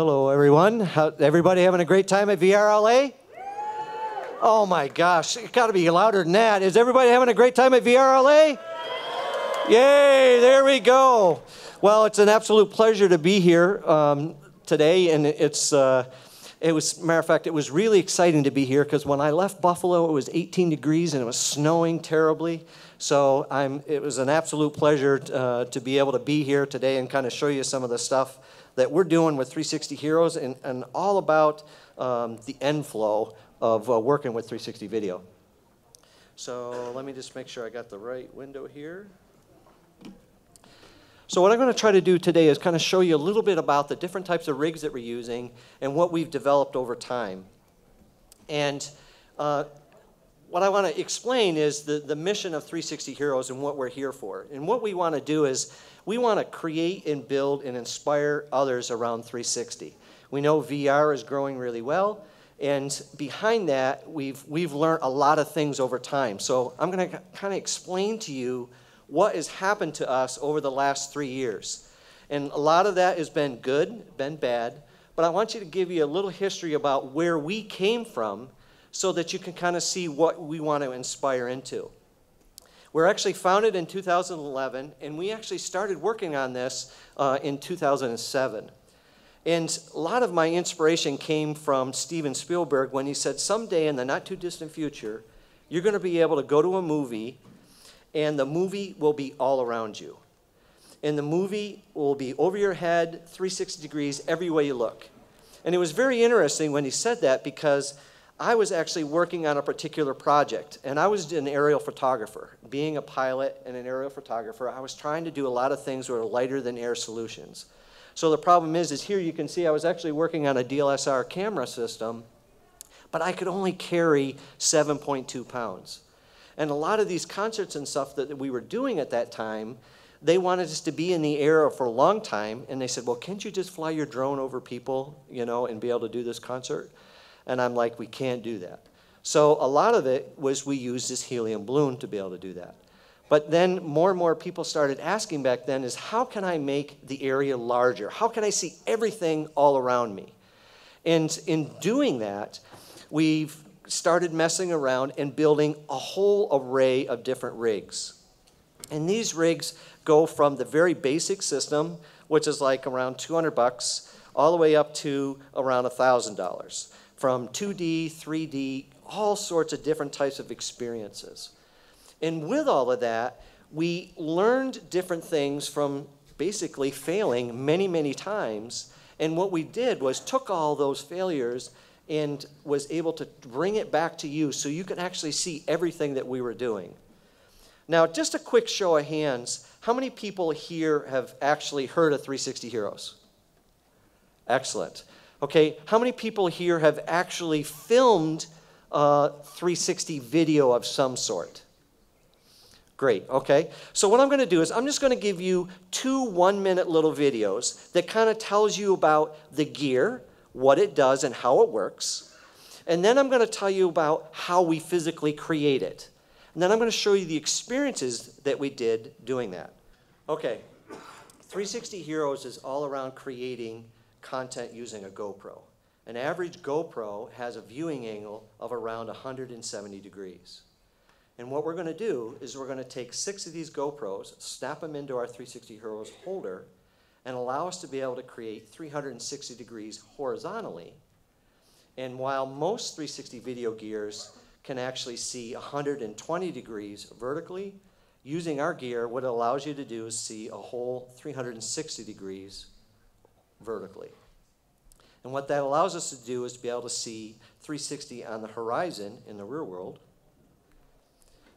Hello, everyone. How, everybody having a great time at VRLA? Oh my gosh, it's got to be louder than that. Is everybody having a great time at VRLA? Yay, there we go. Well, it's an absolute pleasure to be here um, today, and it's. Uh, it was, matter of fact, it was really exciting to be here because when I left Buffalo, it was 18 degrees and it was snowing terribly. So I'm, it was an absolute pleasure uh, to be able to be here today and kind of show you some of the stuff that we're doing with 360Heros and, and all about um, the end flow of uh, working with 360 Video. So let me just make sure I got the right window here. So what I'm going to try to do today is kind of show you a little bit about the different types of rigs that we're using and what we've developed over time. And uh, what I want to explain is the, the mission of 360Heros and what we're here for. And what we want to do is we want to create and build and inspire others around 360. We know VR is growing really well. And behind that, we've, we've learned a lot of things over time. So I'm going to kind of explain to you what has happened to us over the last three years. And a lot of that has been good, been bad, but I want you to give you a little history about where we came from so that you can kind of see what we want to inspire into. We're actually founded in 2011, and we actually started working on this uh, in 2007. And a lot of my inspiration came from Steven Spielberg when he said, Someday in the not too distant future, you're going to be able to go to a movie and the movie will be all around you. And the movie will be over your head, 360 degrees, every way you look. And it was very interesting when he said that because I was actually working on a particular project, and I was an aerial photographer. Being a pilot and an aerial photographer, I was trying to do a lot of things were lighter than air solutions. So the problem is, is here you can see I was actually working on a DLSR camera system, but I could only carry 7.2 pounds. And a lot of these concerts and stuff that we were doing at that time, they wanted us to be in the air for a long time. And they said, well, can't you just fly your drone over people, you know, and be able to do this concert? And I'm like, we can't do that. So a lot of it was we used this helium balloon to be able to do that. But then more and more people started asking back then is how can I make the area larger? How can I see everything all around me? And in doing that, we've started messing around and building a whole array of different rigs. And these rigs go from the very basic system, which is like around 200 bucks, all the way up to around $1,000. From 2D, 3D, all sorts of different types of experiences. And with all of that, we learned different things from basically failing many, many times. And what we did was took all those failures and was able to bring it back to you so you can actually see everything that we were doing. Now, just a quick show of hands how many people here have actually heard of 360Heros? Excellent. Okay, how many people here have actually filmed a 360 video of some sort? Great, okay. So what I'm going to do is I'm just going to give you two one-minute little videos that kind of tells you about the gear, what it does and how it works. And then I'm going to tell you about how we physically create it. And then I'm going to show you the experiences that we did doing that. Okay, 360Heros is all around creating content using a GoPro. An average GoPro has a viewing angle of around 170 degrees. And what we're going to do is we're going to take six of these GoPros, snap them into our 360Heros holder, and allow us to be able to create 360 degrees horizontally. And while most 360 video gears can actually see 120 degrees vertically, using our gear, what it allows you to do is see a whole 360 degrees vertically. And what that allows us to do is to be able to see 360 on the horizon in the rear world,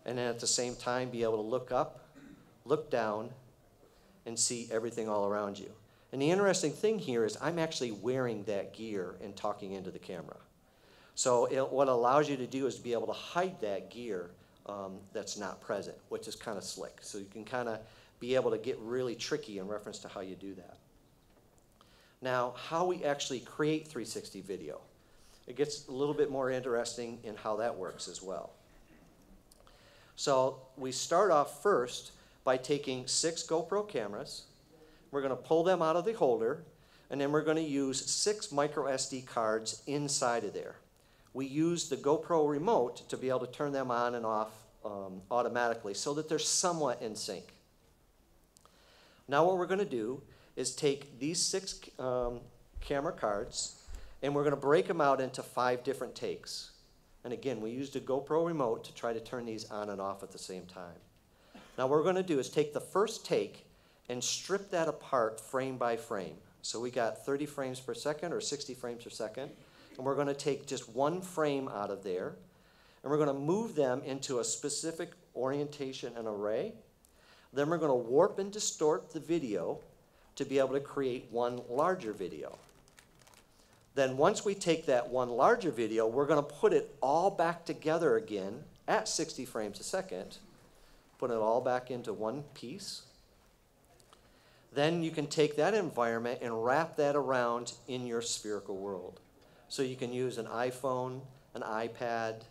and then at the same time be able to look up, look down, and see everything all around you. And the interesting thing here is I'm actually wearing that gear and talking into the camera. So it, what allows you to do is to be able to hide that gear um, that's not present, which is kind of slick. So you can kind of be able to get really tricky in reference to how you do that. Now, how we actually create 360 video. It gets a little bit more interesting in how that works as well. So we start off first by taking six GoPro cameras. We're going to pull them out of the holder. and then we're going to use six micro SD cards inside of there. We use the GoPro remote to be able to turn them on and off um, automatically so that they're somewhat in sync. Now what we're going to do is take these six um, camera cards and we're going to break them out into five different takes. And again, we used a GoPro remote to try to turn these on and off at the same time. Now what we're going to do is take the first take and strip that apart frame by frame. So we got 30 frames per second or 60 frames per second. And we're going to take just one frame out of there. And we're going to move them into a specific orientation and array. Then we're going to warp and distort the video to be able to create one larger video. Then once we take that one larger video, we're going to put it all back together again at 60 frames a second, put it all back into one piece. Then you can take that environment and wrap that around in your spherical world. So you can use an iPhone, an iPad,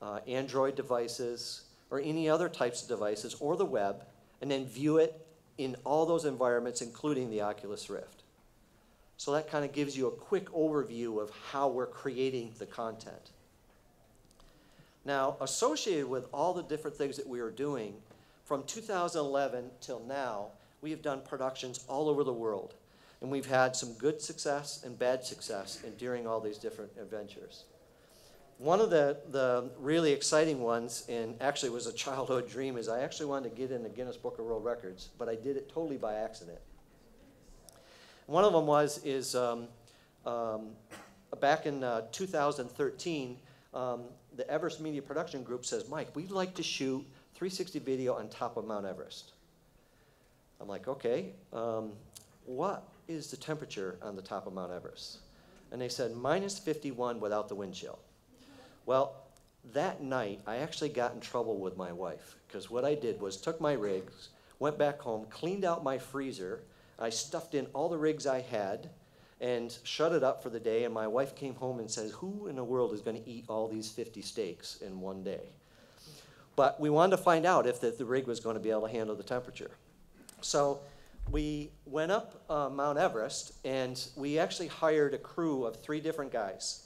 uh, Android devices, or any other types of devices, or the web, and then view it in all those environments, including the Oculus Rift. So that kind of gives you a quick overview of how we're creating the content. Now, associated with all the different things that we are doing, from 2011 till now, we have done productions all over the world. And we've had some good success and bad success in during all these different adventures. One of the, the really exciting ones, and actually was a childhood dream, is I actually wanted to get in the Guinness Book of World Records, but I did it totally by accident. One of them was is um, um, back in uh, 2013, um, the Everest Media Production Group says, Mike, we'd like to shoot 360 video on top of Mount Everest. I'm like, okay, um, what is the temperature on the top of Mount Everest? And they said, minus 51 without the wind chill. Well, that night, I actually got in trouble with my wife because what I did was took my rigs, went back home, cleaned out my freezer, I stuffed in all the rigs I had, and shut it up for the day. And my wife came home and says, Who in the world is going to eat all these 50 steaks in one day? But we wanted to find out if the, the rig was going to be able to handle the temperature. So we went up uh, Mount Everest and we actually hired a crew of three different guys.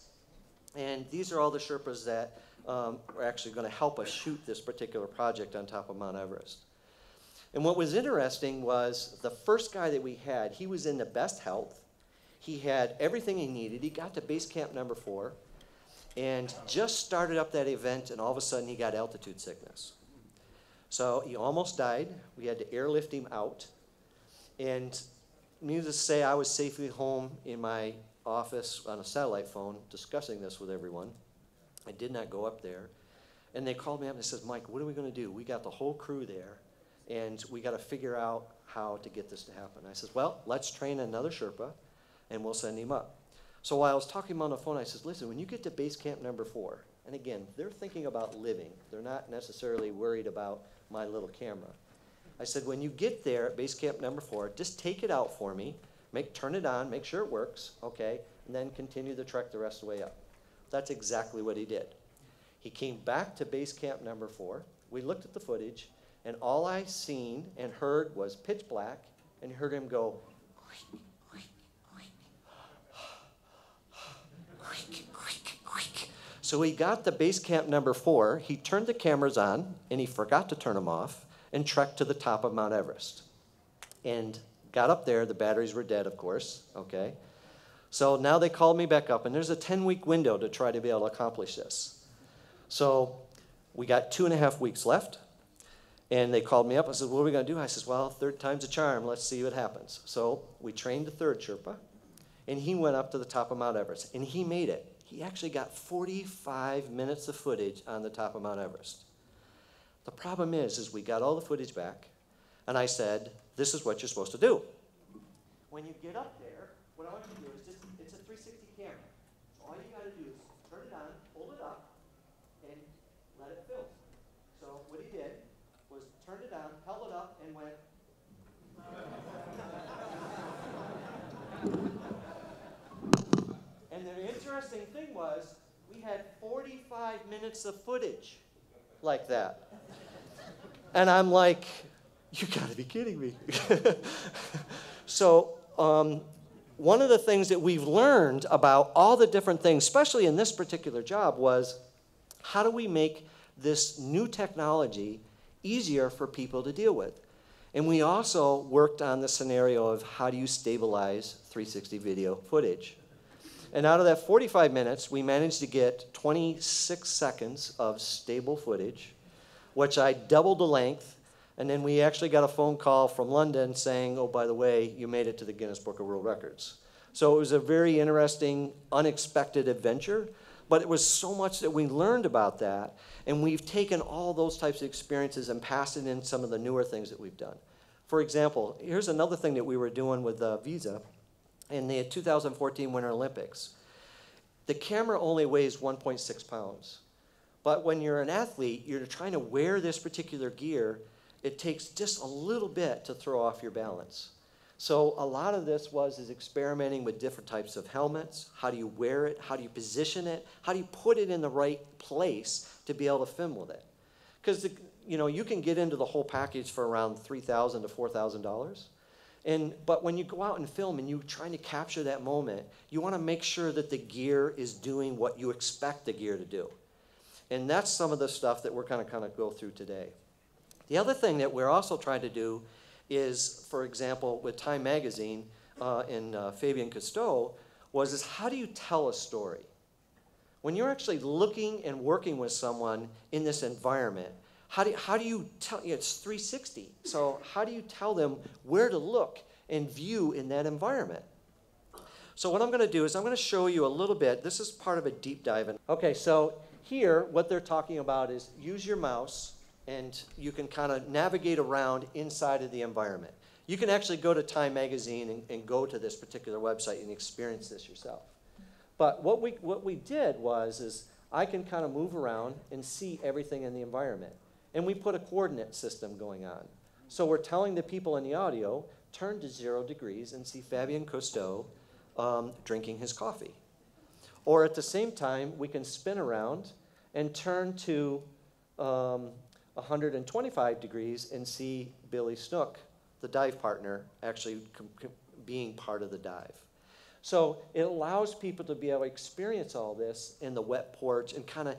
And these are all the Sherpas that um, are actually going to help us shoot this particular project on top of Mount Everest. And what was interesting was the first guy that we had, he was in the best health. He had everything he needed. He got to base camp number four and just started up that event, and all of a sudden he got altitude sickness. So he almost died. We had to airlift him out. And needless to say, I was safely home in my office on a satellite phone discussing this with everyone. I did not go up there. And they called me up and says, Mike, what are we going to do? We got the whole crew there, and we got to figure out how to get this to happen. I says, well, let's train another Sherpa, and we'll send him up. So while I was talking to him on the phone, I says, listen, when you get to base camp number four, and again, they're thinking about living. They're not necessarily worried about my little camera. I said, when you get there at base camp number four, just take it out for me, make, turn it on, make sure it works, okay, and then continue the trek the rest of the way up. That's exactly what he did. He came back to base camp number four. We looked at the footage, and all I seen and heard was pitch black, and heard him go, So he got the base camp number four, he turned the cameras on, and he forgot to turn them off, and trekked to the top of Mount Everest. And got up there, the batteries were dead, of course, okay? So now they called me back up, and there's a 10 week window to try to be able to accomplish this. So we got two and a half weeks left, and they called me up. I said, What are we going to do? I said, Well, third time's a charm. Let's see what happens. So we trained the third Sherpa, and he went up to the top of Mount Everest, and he made it he actually got 45 minutes of footage on the top of Mount Everest. The problem is, is we got all the footage back, and I said, this is what you're supposed to do. When you get up there, what I want you to do is just, it's a 360 camera. So all you got to do is turn it on, hold it up, and let it film. So what he did was turned it on, held it up, and went, And the interesting thing was, we had 45 minutes of footage like that. And I'm like, you gotta be kidding me. so um, one of the things that we've learned about all the different things, especially in this particular job, was how do we make this new technology easier for people to deal with? And we also worked on the scenario of how do you stabilize 360 video footage. And out of that 45 minutes, we managed to get 26 seconds of stable footage, which I doubled the length. And then we actually got a phone call from London saying, oh, by the way, you made it to the Guinness Book of World Records. So it was a very interesting, unexpected adventure. But it was so much that we learned about that. And we've taken all those types of experiences and passed it in some of the newer things that we've done. For example, here's another thing that we were doing with uh, Visa in the 2014 Winter Olympics. The camera only weighs 1.6 pounds. But when you're an athlete, you're trying to wear this particular gear, it takes just a little bit to throw off your balance. So a lot of this was is experimenting with different types of helmets. How do you wear it? How do you position it? How do you put it in the right place to be able to film with it? Because you know you can get into the whole package for around three thousand to four thousand dollars. And, but when you go out and film and you're trying to capture that moment, you want to make sure that the gear is doing what you expect the gear to do. And that's some of the stuff that we're going to kind of go through today. The other thing that we're also trying to do is, for example, with Time Magazine uh, and uh, Fabien Cousteau, was is how do you tell a story? When you're actually looking and working with someone in this environment, how do, how do you tell, it's 360. So how do you tell them where to look and view in that environment? So what I'm going to do is I'm going to show you a little bit. This is part of a deep dive. In. Okay, so here what they're talking about is use your mouse and you can kind of navigate around inside of the environment. You can actually go to Time Magazine and, and go to this particular website and experience this yourself. But what we, what we did was is I can kind of move around and see everything in the environment. And we put a coordinate system going on. So we're telling the people in the audio, turn to zero degrees and see Fabien Cousteau um, drinking his coffee. Or at the same time, we can spin around and turn to um, 125 degrees and see Billy Snook, the dive partner, actually being part of the dive. So it allows people to be able to experience all this in the wet porch and kind of,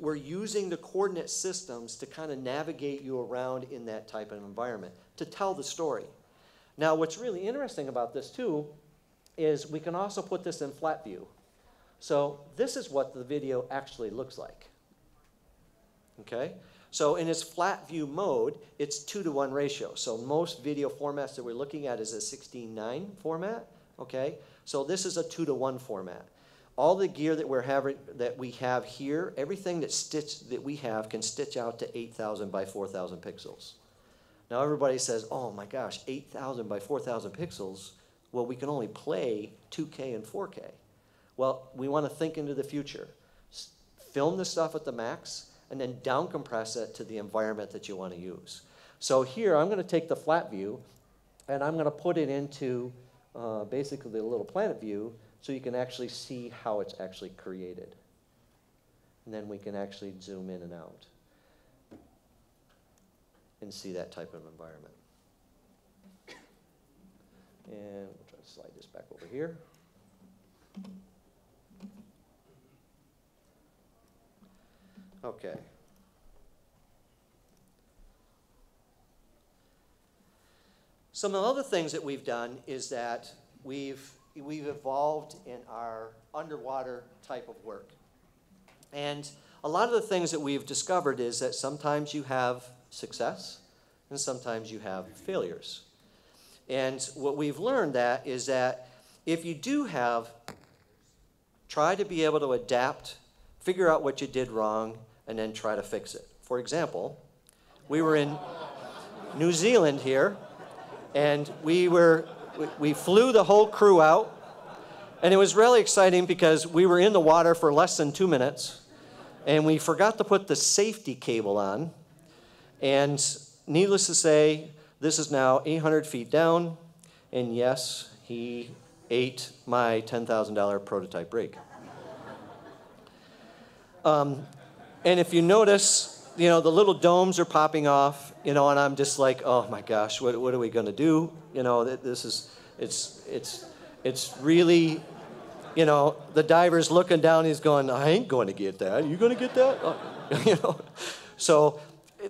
we're using the coordinate systems to kind of navigate you around in that type of environment to tell the story. Now, what's really interesting about this too is we can also put this in flat view. So this is what the video actually looks like. Okay? So in its flat view mode, it's two to one ratio. So most video formats that we're looking at is a 16:9 format. Okay? So this is a two to one format. All the gear that we're having that we have here, everything that stitch that we have can stitch out to 8,000 by 4,000 pixels. Now everybody says, "Oh my gosh, 8,000 by 4,000 pixels." Well, we can only play 2K and 4K. Well, we want to think into the future. S film the stuff at the max and then down compress it to the environment that you want to use. So here I'm going to take the flat view and I'm going to put it into uh, basically the little planet view so you can actually see how it's actually created. And then we can actually zoom in and out and see that type of environment. And we'll try to slide this back over here. Okay. Some of the other things that we've done is that we've, we've evolved in our underwater type of work. And a lot of the things that we've discovered is that sometimes you have success and sometimes you have failures. And what we've learned that is that if you do have, try to be able to adapt, figure out what you did wrong, and then try to fix it. For example, we were in New Zealand here and we were we, flew the whole crew out and it was really exciting because we were in the water for less than two minutes and we forgot to put the safety cable on and needless to say this is now 800 feet down and yes he ate my $10000 prototype rig um, and if you notice you know, the little domes are popping off, you know, and I'm just like, oh my gosh, what, what are we going to do? You know, this is, it's, it's, It's really, you know, the diver's looking down, he's going, I ain't going to get that. You going to get that? Uh, you know? So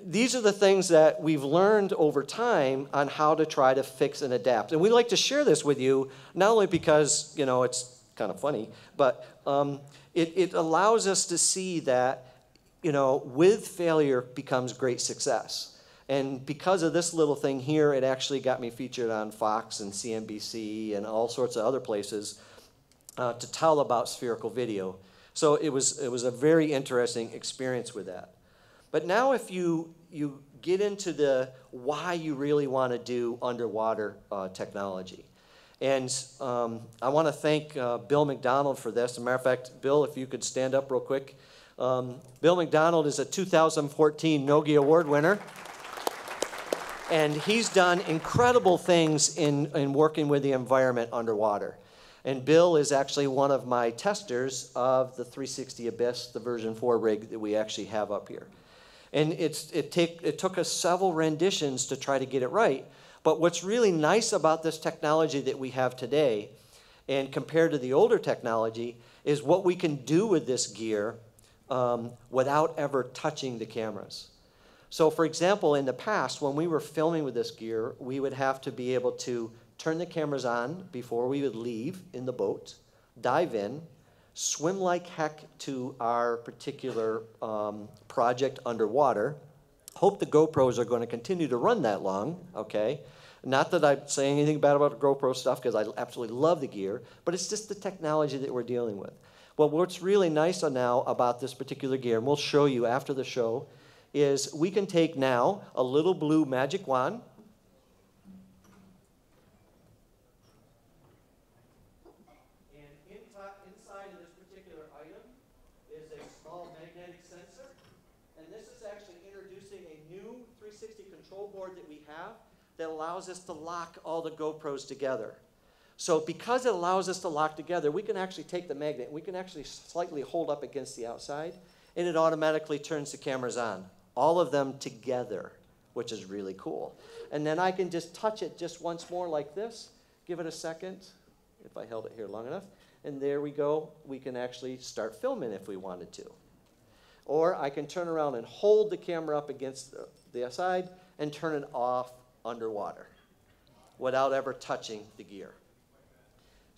these are the things that we've learned over time on how to try to fix and adapt. And we like to share this with you, not only because, you know, it's kind of funny, but um, it, it allows us to see that, you know, with failure becomes great success. And because of this little thing here, it actually got me featured on Fox and CNBC and all sorts of other places uh, to tell about spherical video. So it was, it was a very interesting experience with that. But now if you, you get into the why you really want to do underwater uh, technology. And um, I want to thank uh, Bill McDonald for this. As a matter of fact, Bill, if you could stand up real quick. Um, Bill McDonald is a 2014 Nogi Award winner. And he's done incredible things in, in working with the environment underwater. And Bill is actually one of my testers of the 360 Abyss, the version 4 rig that we actually have up here. And it's, it, take, it took us several renditions to try to get it right. But what's really nice about this technology that we have today, and compared to the older technology, is what we can do with this gear um, without ever touching the cameras. So, for example, in the past, when we were filming with this gear, we would have to be able to turn the cameras on before we would leave in the boat, dive in, swim like heck to our particular um, project underwater. Hope the GoPros are going to continue to run that long, okay? Not that I'm saying anything bad about the GoPro stuff because I absolutely love the gear, but it's just the technology that we're dealing with. Well, what's really nice now about this particular gear, and we'll show you after the show, is we can take now a little blue magic wand, And inside inside this particular item is a small magnetic sensor, and this is actually introducing a new 360 control board that we have that allows us to lock all the GoPros together. So because it allows us to lock together, we can actually take the magnet, we can actually slightly hold up against the outside, and it automatically turns the cameras on. All of them together, which is really cool. And then I can just touch it just once more like this, give it a second, if I held it here long enough, and there we go. We can actually start filming if we wanted to. Or I can turn around and hold the camera up against the, the side, and turn it off underwater without ever touching the gear.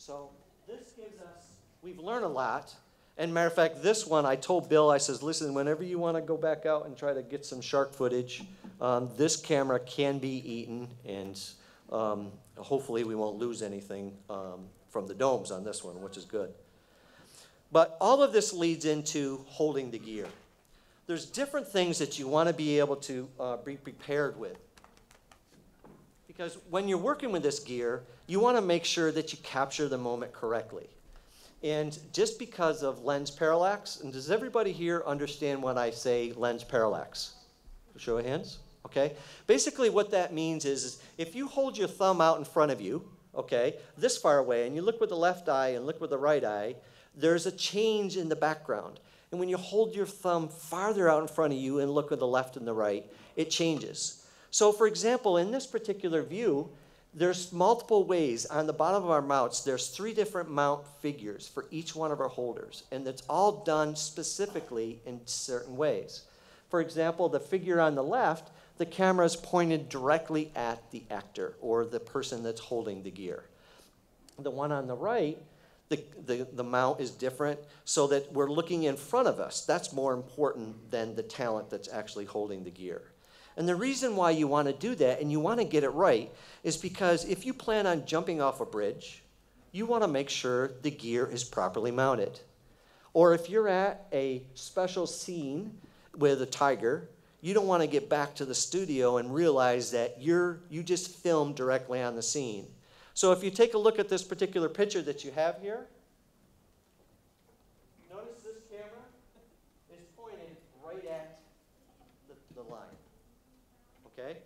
So this gives us, we've learned a lot. And matter of fact, this one, I told Bill, I says, listen, whenever you want to go back out and try to get some shark footage, um, this camera can be eaten, and um, hopefully we won't lose anything um, from the domes on this one, which is good. But all of this leads into holding the gear there's different things that you want to be able to uh, be prepared with. Because when you're working with this gear, you want to make sure that you capture the moment correctly. And just because of lens parallax, and does everybody here understand when I say lens parallax? Show of hands? Okay. Basically, what that means is, is if you hold your thumb out in front of you, okay, this far away, and you look with the left eye and look with the right eye, there's a change in the background. And when you hold your thumb farther out in front of you and look with the left and the right, it changes. So, for example, in this particular view, there's multiple ways. On the bottom of our mounts, there's three different mount figures for each one of our holders, and it's all done specifically in certain ways. For example, the figure on the left, the camera is pointed directly at the actor or the person that's holding the gear. The one on the right, the, the, the mount is different so that we're looking in front of us. That's more important than the talent that's actually holding the gear. And the reason why you want to do that and you want to get it right is because if you plan on jumping off a bridge, you want to make sure the gear is properly mounted. Or if you're at a special scene with a tiger, you don't want to get back to the studio and realize that you're, you just filmed directly on the scene. So if you take a look at this particular picture that you have here, notice this camera is pointed right at the, the line. Okay?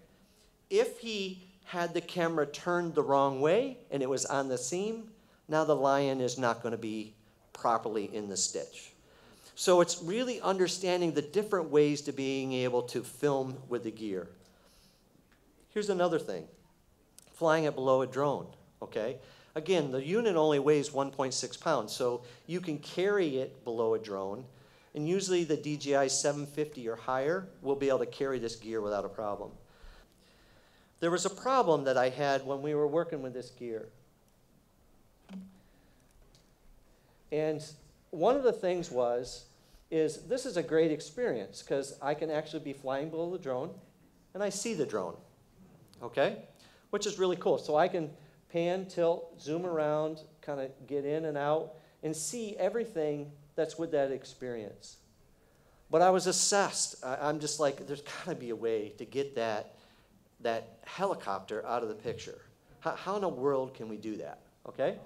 If he had the camera turned the wrong way and it was on the seam, now the lion is not going to be properly in the stitch. So it's really understanding the different ways to being able to film with the gear. Here's another thing flying it below a drone okay? Again, the unit only weighs 1.6 pounds, so you can carry it below a drone. And usually the DJI 750 or higher will be able to carry this gear without a problem. There was a problem that I had when we were working with this gear. And one of the things was, is this is a great experience because I can actually be flying below the drone and I see the drone, okay? Which is really cool. So I can pan, tilt, zoom around, kind of get in and out, and see everything that's with that experience. But I was assessed. I, am just like, there's got to be a way to get that, that helicopter out of the picture. How, how in the world can we do that? Okay?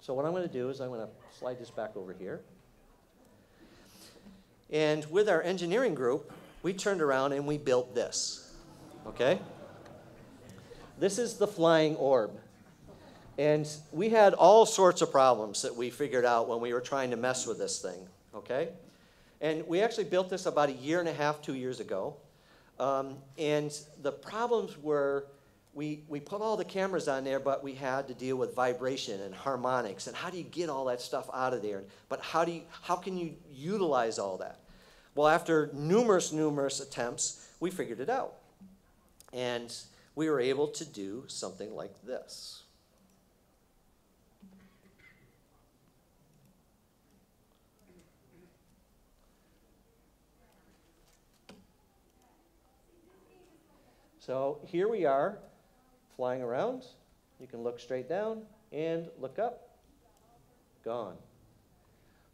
So what I'm going to do is I'm going to slide this back over here. And with our engineering group, we turned around and we built this. Okay? This is the flying orb. And we had all sorts of problems that we figured out when we were trying to mess with this thing. Okay? And we actually built this about a year and a half, two years ago. Um, and the problems were we, we put all the cameras on there, but we had to deal with vibration and harmonics. And how do you get all that stuff out of there? But how, do you, how can you utilize all that? Well, after numerous, numerous attempts, we figured it out. And we were able to do something like this. So here we are flying around. You can look straight down and look up. Gone.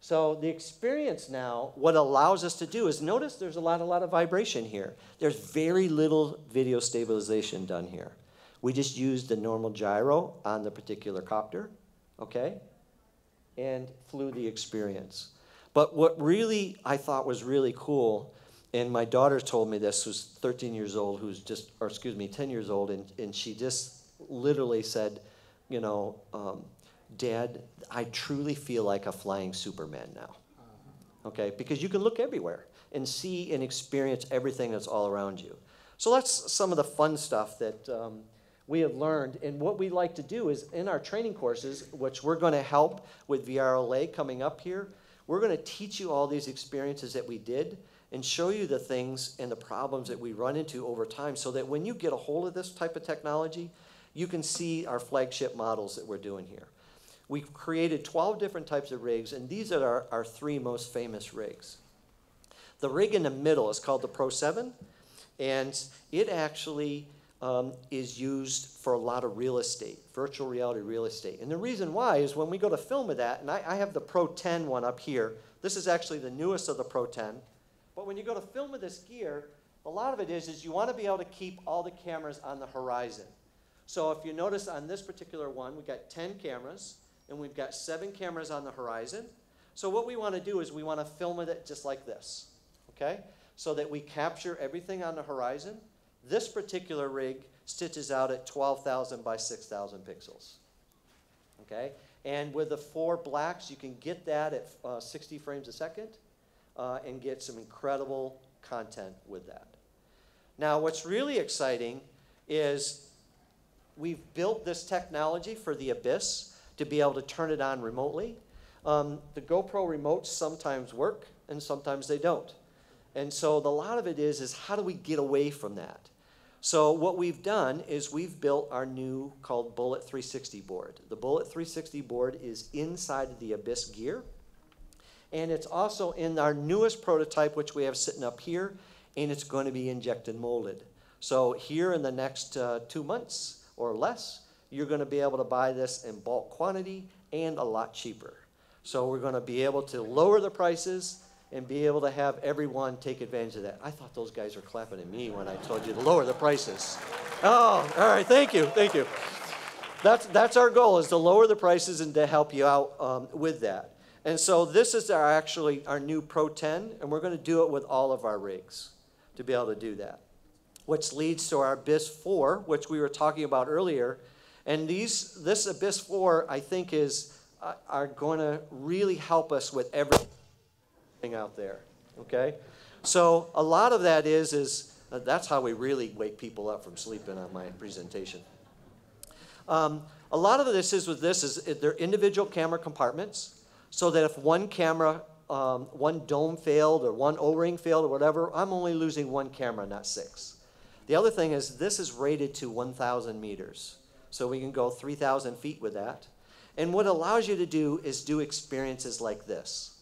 So the experience now, what allows us to do is notice there's a lot, a lot of vibration here. There's very little video stabilization done here. We just used the normal gyro on the particular copter, okay, and flew the experience. But what really I thought was really cool and my daughter told me this, who's 13 years old, who's just, or excuse me, 10 years old, and, and she just literally said, you know, um, Dad, I truly feel like a flying Superman now. Okay, because you can look everywhere and see and experience everything that's all around you. So that's some of the fun stuff that um, we have learned. And what we like to do is in our training courses, which we're going to help with VRLA coming up here, we're going to teach you all these experiences that we did and show you the things and the problems that we run into over time so that when you get a hold of this type of technology, you can see our flagship models that we're doing here. We've created 12 different types of rigs, and these are our, our three most famous rigs. The rig in the middle is called the Pro 7, and it actually um, is used for a lot of real estate, virtual reality real estate. And the reason why is when we go to film with that, and I, I have the Pro 10 one up here. This is actually the newest of the Pro 10. But when you go to film with this gear, a lot of it is, is you want to be able to keep all the cameras on the horizon. So if you notice on this particular one, we've got 10 cameras, and we've got seven cameras on the horizon. So what we want to do is we want to film with it just like this, okay? So that we capture everything on the horizon. This particular rig stitches out at 12,000 by 6,000 pixels, okay? And with the four blacks, you can get that at uh, 60 frames a second uh, and get some incredible content with that. Now, what's really exciting is we've built this technology for the Abyss to be able to turn it on remotely. Um, the GoPro remotes sometimes work and sometimes they don't. And so the, lot of it is, is how do we get away from that? So what we've done is we've built our new called Bullet 360 board. The Bullet 360 board is inside the Abyss gear and it's also in our newest prototype, which we have sitting up here, and it's going to be injected molded. So here in the next uh, two months or less, you're going to be able to buy this in bulk quantity and a lot cheaper. So we're going to be able to lower the prices and be able to have everyone take advantage of that. I thought those guys were clapping at me when I told you to lower the prices. Oh, all right, thank you, thank you. That's, that's our goal is to lower the prices and to help you out um, with that. And so this is our actually our new Pro 10, and we're going to do it with all of our rigs to be able to do that. Which leads to our Abyss 4, which we were talking about earlier. And these, this Abyss 4, I think, is uh, are going to really help us with everything out there. Okay, so a lot of that is is uh, that's how we really wake people up from sleeping on my presentation. Um, a lot of this is with this is they're individual camera compartments, so that if one camera, um, one dome failed or one O-ring failed or whatever, I'm only losing one camera, not six. The other thing is this is rated to 1,000 meters, so we can go 3,000 feet with that. And what allows you to do is do experiences like this.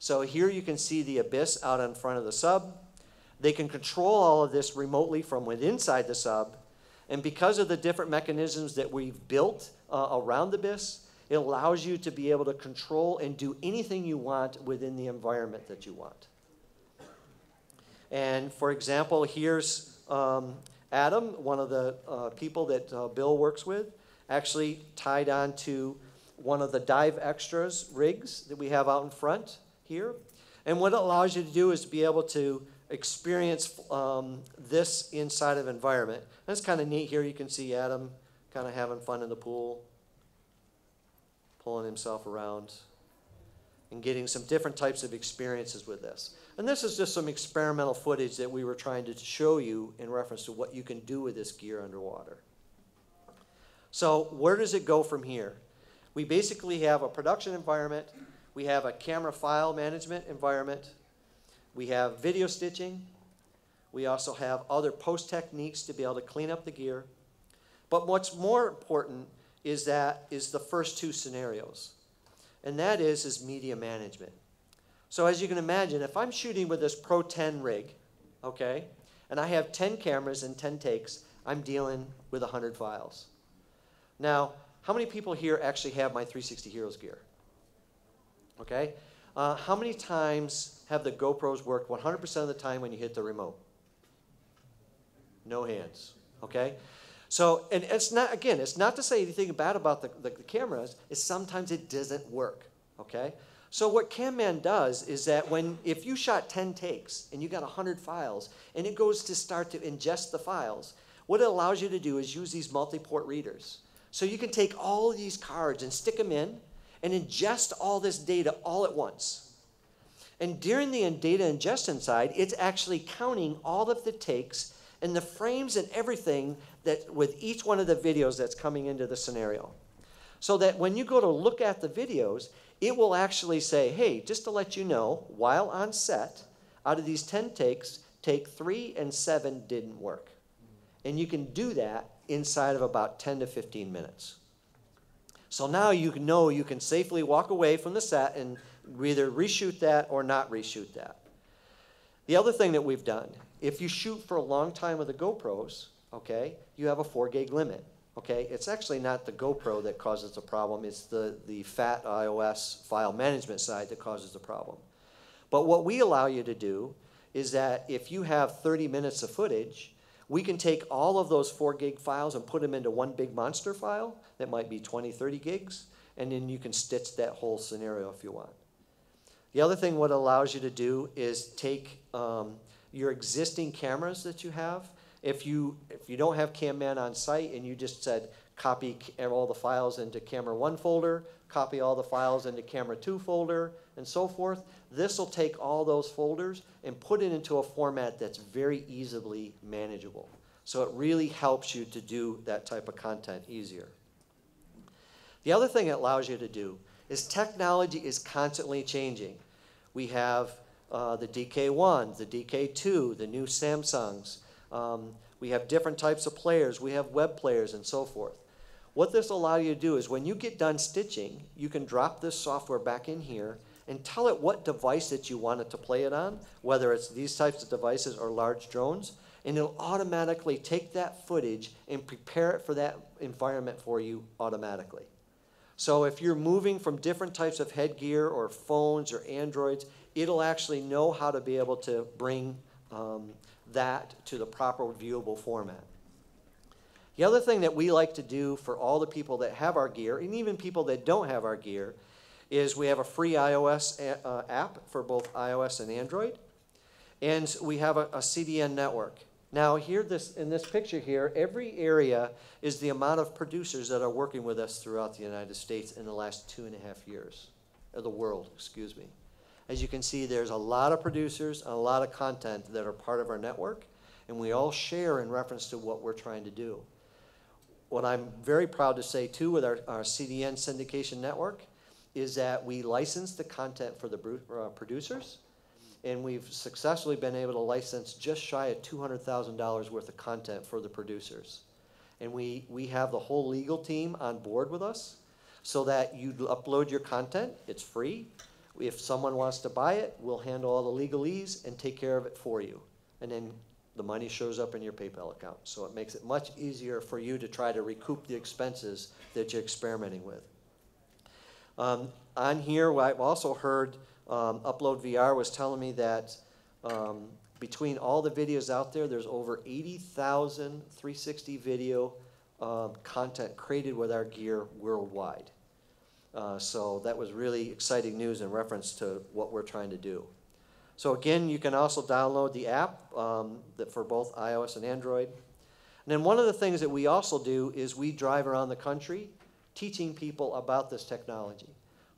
So here you can see the abyss out in front of the sub. They can control all of this remotely from within inside the sub. And because of the different mechanisms that we've built uh, around the abyss, it allows you to be able to control and do anything you want within the environment that you want. And for example, here's um, Adam, one of the uh, people that uh, Bill works with, actually tied on to one of the dive extras rigs that we have out in front here. And what it allows you to do is be able to experience um, this inside of environment. That's kind of neat here. You can see Adam kind of having fun in the pool, pulling himself around, and getting some different types of experiences with this. And this is just some experimental footage that we were trying to show you in reference to what you can do with this gear underwater. So where does it go from here? We basically have a production environment, we have a camera file management environment, we have video stitching, we also have other post techniques to be able to clean up the gear. But what's more important is that is the first two scenarios. And that is is media management. So as you can imagine, if I'm shooting with this Pro 10 rig, okay, and I have 10 cameras and 10 takes, I'm dealing with 100 files. Now, how many people here actually have my 360Heros gear? Okay? Uh, how many times have the GoPros worked 100% of the time when you hit the remote? No hands. Okay? So, and it's not, again, it's not to say anything bad about the, the, the cameras, it's sometimes it doesn't work. Okay? So what CamMan does is that when, if you shot 10 takes and you got 100 files and it goes to start to ingest the files, what it allows you to do is use these multi-port readers. So you can take all these cards and stick them in and ingest all this data all at once. And during the data ingestion side, it's actually counting all of the takes and the frames and everything that with each one of the videos that's coming into the scenario. So that when you go to look at the videos, it will actually say, hey, just to let you know, while on set, out of these 10 takes, take three and seven didn't work. And you can do that inside of about 10 to 15 minutes. So now you know you can safely walk away from the set and either reshoot that or not reshoot that. The other thing that we've done, if you shoot for a long time with the GoPros, okay, you have a four gig limit. Okay, it's actually not the GoPro that causes the problem, it's the, the FAT iOS file management side that causes the problem. But what we allow you to do is that if you have 30 minutes of footage, we can take all of those four gig files and put them into one big monster file that might be 20, 30 gigs, and then you can stitch that whole scenario if you want. The other thing what allows you to do is take um, your existing cameras that you have. If you, if you don't have CamMan on site and you just said copy all the files into camera one folder, copy all the files into camera two folder, and so forth, this will take all those folders and put it into a format that's very easily manageable. So it really helps you to do that type of content easier. The other thing it allows you to do is technology is constantly changing. We have uh, the DK1, the DK2, the new Samsungs. Um, we have different types of players. We have web players and so forth. What this allows you to do is when you get done stitching, you can drop this software back in here and tell it what device that you want it to play it on, whether it's these types of devices or large drones, and it'll automatically take that footage and prepare it for that environment for you automatically. So if you're moving from different types of headgear or phones or Androids, it'll actually know how to be able to bring um, that to the proper viewable format. The other thing that we like to do for all the people that have our gear, and even people that don't have our gear, is we have a free iOS a, uh, app for both iOS and Android, and we have a, a CDN network. Now, here this in this picture here, every area is the amount of producers that are working with us throughout the United States in the last two and a half years, of the world, excuse me. As you can see, there's a lot of producers and a lot of content that are part of our network, and we all share in reference to what we're trying to do. what I'm very proud to say too with our, our CDN syndication network is that we license the content for the uh, producers. And we've successfully been able to license just shy of $200,000 worth of content for the producers. And we, we have the whole legal team on board with us so that you upload your content, it's free. If someone wants to buy it, we'll handle all the legalese and take care of it for you. And then the money shows up in your PayPal account. So it makes it much easier for you to try to recoup the expenses that you're experimenting with. Um, on here, I've also heard um, Upload VR was telling me that um, between all the videos out there, there's over 80,000 360 video um, content created with our gear worldwide. Uh, so that was really exciting news in reference to what we're trying to do. So again, you can also download the app um, that for both iOS and Android. And then one of the things that we also do is we drive around the country teaching people about this technology.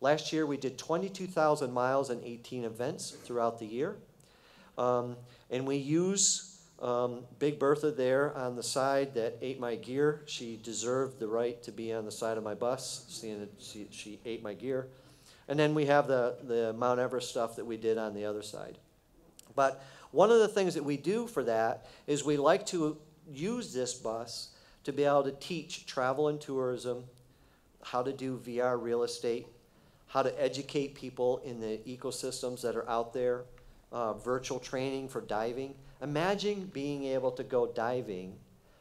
Last year we did 22,000 miles and 18 events throughout the year. Um, and we use um, Big Bertha there on the side that ate my gear. She deserved the right to be on the side of my bus, seeing that she, she ate my gear. And then we have the, the Mount Everest stuff that we did on the other side. But one of the things that we do for that is we like to use this bus to be able to teach travel and tourism, how to do VR real estate, how to educate people in the ecosystems that are out there, uh, virtual training for diving. Imagine being able to go diving,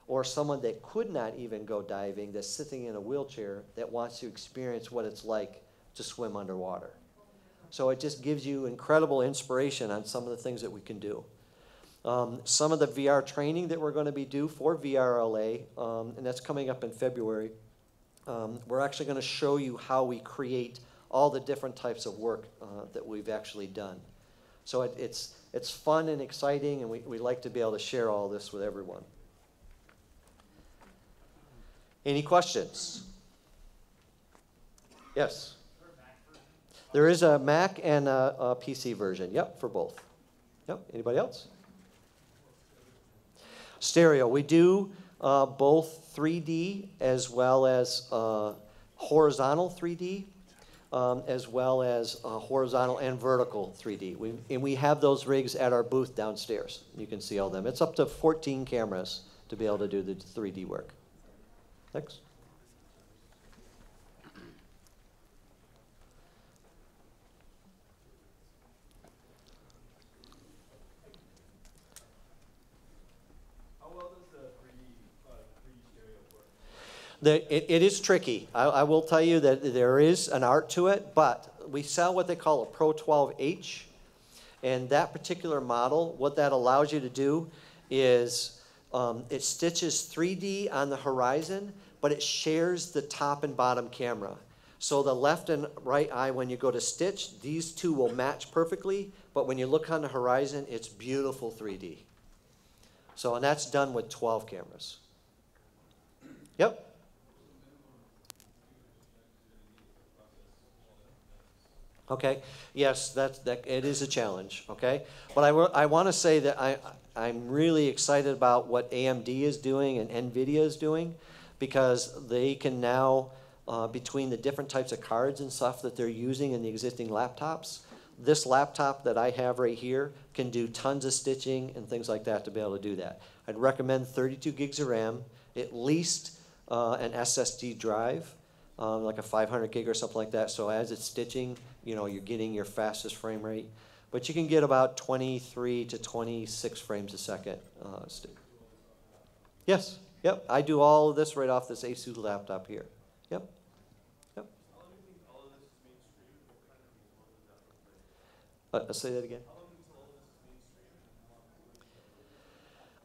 or someone that could not even go diving that's sitting in a wheelchair that wants to experience what it's like to swim underwater. So it just gives you incredible inspiration on some of the things that we can do. Um, some of the VR training that we're going to be due for VRLA, um, and that's coming up in February. Um, we're actually going to show you how we create all the different types of work uh, that we've actually done. So it, it's, it's fun and exciting, and we, we like to be able to share all this with everyone. Any questions? Yes? There is a Mac and a, a PC version. Yep, for both. Yep. Anybody else? Stereo. We do uh, both 3D as well as uh, horizontal 3D um, as well as uh, horizontal and vertical 3D. We, and we have those rigs at our booth downstairs. You can see all them. It's up to 14 cameras to be able to do the 3D work. Next. It, it is tricky. I, I will tell you that there is an art to it, but we sell what they call a Pro 12H. And that particular model, what that allows you to do is um, it stitches 3D on the horizon, but it shares the top and bottom camera. So the left and right eye, when you go to stitch, these two will match perfectly, but when you look on the horizon, it's beautiful 3D. So, and that's done with 12 cameras. Yep. Okay, yes, that's, that, it is a challenge, okay? But I, I want to say that I, I'm really excited about what AMD is doing and NVIDIA is doing because they can now, uh, between the different types of cards and stuff that they're using in the existing laptops, this laptop that I have right here can do tons of stitching and things like that to be able to do that. I'd recommend 32 gigs of RAM, at least uh, an SSD drive, um, like a 500 gig or something like that. So as it's stitching, you know, you're getting your fastest frame rate. But you can get about 23 to 26 frames a second. Uh, yes, yep. I do all of this right off this ASUS laptop here. Yep. Yep. Uh, say that again.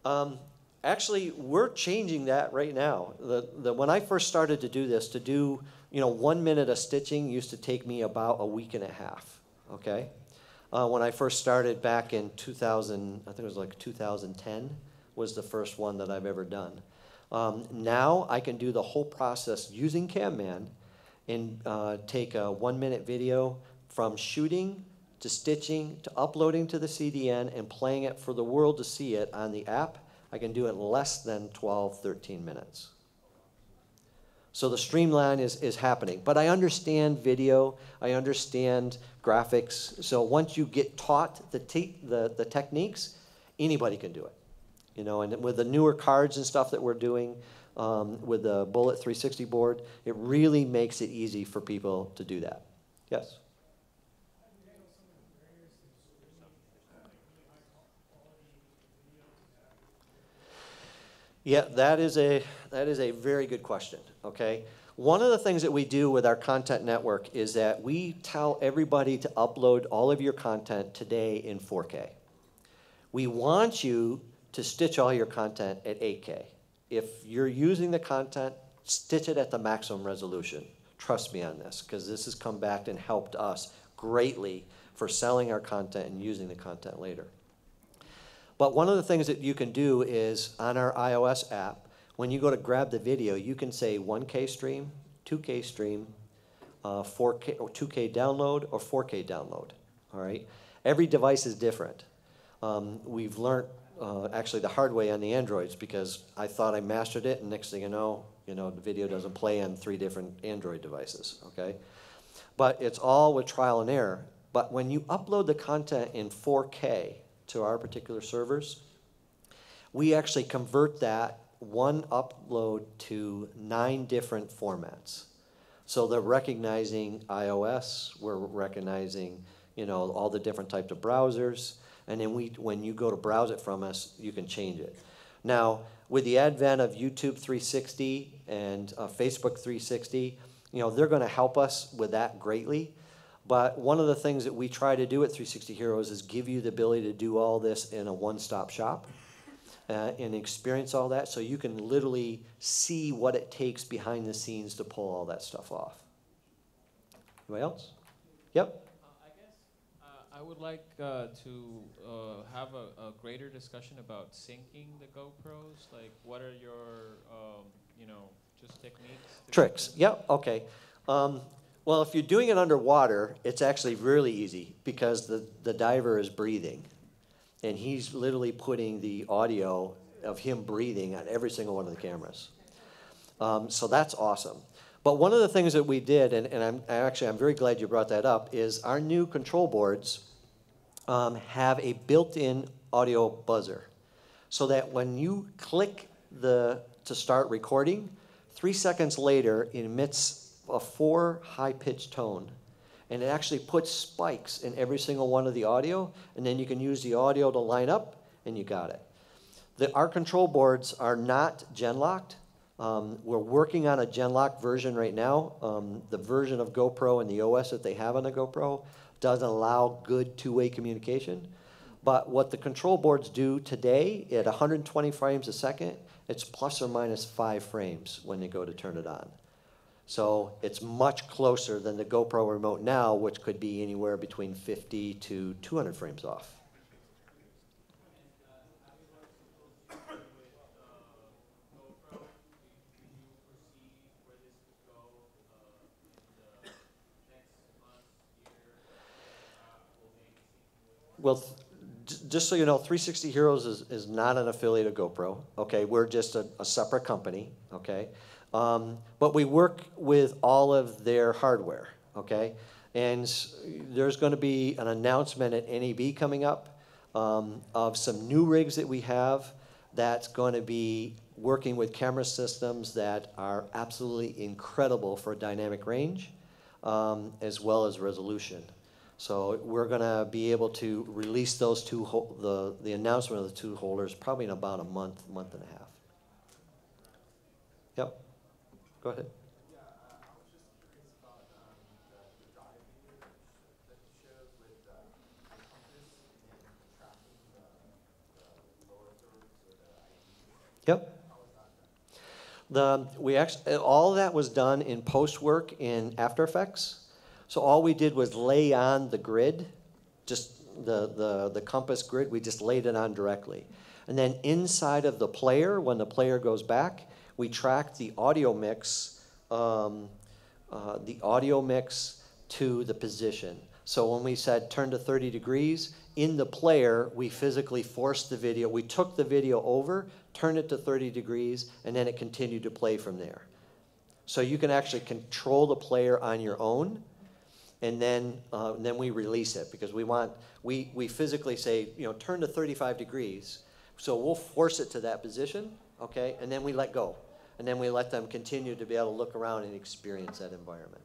Um, actually, we're changing that right now. The, the, when I first started to do this, to do you know, one minute of stitching used to take me about a week and a half, okay? Uh, when I first started back in 2000, I think it was like 2010 was the first one that I've ever done. Um, now I can do the whole process using CamMan and uh, take a one minute video from shooting to stitching to uploading to the CDN and playing it for the world to see it on the app. I can do it less than 12, 13 minutes. So the streamline is, is happening. But I understand video, I understand graphics. So once you get taught the, te- the, the techniques, anybody can do it. You know, and with the newer cards and stuff that we're doing um, with the Bullet 360 board, it really makes it easy for people to do that. Yes? Yeah, that is a that is a very good question. Okay, one of the things that we do with our content network is that we tell everybody to upload all of your content today in 4K. We want you to stitch all your content at 8K. If you're using the content, stitch it at the maximum resolution. Trust me on this, because this has come back and helped us greatly for selling our content and using the content later. But one of the things that you can do is on our iOS app, when you go to grab the video, you can say 1K stream, 2K stream, uh, 4K or 2K download, or 4K download. All right. Every device is different. Um, we've learned uh, actually the hard way on the Androids because I thought I mastered it, and next thing you know, you know the video doesn't play on three different Android devices. Okay. But it's all with trial and error. But when you upload the content in 4K, to our particular servers, we actually convert that one upload to nine different formats. So they're recognizing iOS, we're recognizing, you know, all the different types of browsers, and then we, when you go to browse it from us, you can change it. Now, with the advent of YouTube 360 and uh, Facebook 360, you know, they're going to help us with that greatly. But one of the things that we try to do at 360Heros is give you the ability to do all this in a one-stop shop uh, and experience all that so you can literally see what it takes behind the scenes to pull all that stuff off. Anybody else? Yep. Uh, I guess uh, I would like uh, to uh, have a, a, greater discussion about syncing the GoPros. Like, what are your, um, you know, just techniques? Tricks. Yep. Okay. Um, well, if you're doing it underwater, it's actually really easy because the, the diver is breathing. And he's literally putting the audio of him breathing on every single one of the cameras. Um, so that's awesome. But one of the things that we did, and, and I'm actually I'm very glad you brought that up, is our new control boards um, have a built-in audio buzzer, so that when you click the to start recording, three seconds later it emits a four high pitched tone. And it actually puts spikes in every single one of the audio, and then you can use the audio to line up, and you got it. The, our control boards are not gen locked. Um, we're working on a gen lock version right now. Um, the version of GoPro and the OS that they have on the GoPro doesn't allow good two way communication. But what the control boards do today at 120 frames a second, it's plus or minus five frames when they go to turn it on. So it's much closer than the GoPro remote now, which could be anywhere between 50 to 200 frames off. Well, just so you know, 360Heros is, is not an affiliate of GoPro. Okay, we're just a, a separate company. Okay, um, but we work with all of their hardware, okay? And there's going to be an announcement at NAB coming up um, of some new rigs that we have that's going to be working with camera systems that are absolutely incredible for dynamic range um, as well as resolution. So we're going to be able to release those two, the, the announcement of the two holders probably in about a month, month and a half. Yep. Go ahead. Yep. The, we actually, all that was done in post work in After Effects. So all we did was lay on the grid, just the, the, the compass grid, we just laid it on directly. And then inside of the player, when the player goes back, we tracked the audio mix, um, uh, the audio mix to the position. So when we said turn to 30 degrees, in the player, we physically forced the video. We took the video over, turned it to 30 degrees, and then it continued to play from there. So you can actually control the player on your own, and then, uh, and then we release it, because we want, we, we physically say, you know, turn to thirty-five degrees. So we'll force it to that position, okay, and then we let go. And then we let them continue to be able to look around and experience that environment.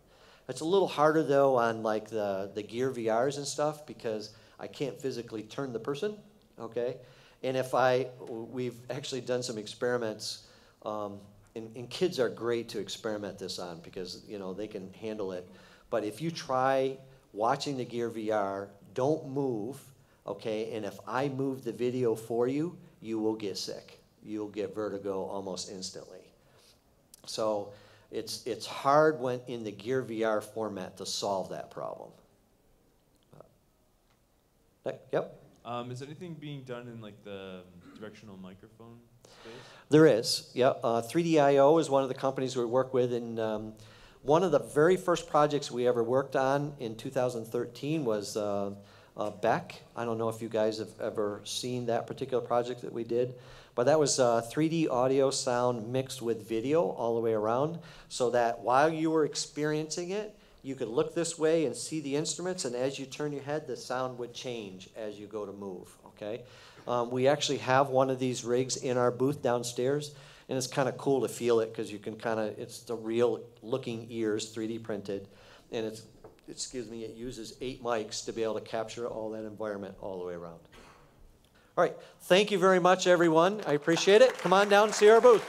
It's a little harder though on like the, the Gear VRs and stuff, because I can't physically turn the person, okay? And if I, we've actually done some experiments, um, and, and kids are great to experiment this on because, you know, they can handle it. But if you try watching the Gear VR, don't move, okay? And if I move the video for you, you will get sick. You'll get vertigo almost instantly. So it's, it's hard when in the Gear VR format to solve that problem. Uh, Yep. Um, is anything being done in like the directional microphone space? There is, yeah. Uh, 3DIO is one of the companies we work with, and um, one of the very first projects we ever worked on in 2013 was uh, uh, Beck. I don't know if you guys have ever seen that particular project that we did, but that was uh, 3D audio sound mixed with video all the way around, so that while you were experiencing it, you could look this way and see the instruments, and as you turn your head, the sound would change as you go to move, okay? Um, we actually have one of these rigs in our booth downstairs, and it's kind of cool to feel it because you can kind of, it's the real looking ears, 3D printed, and it's, excuse me, it uses eight mics to be able to capture all that environment all the way around. All right, thank you very much, everyone. I appreciate it. Come on down and see our booth.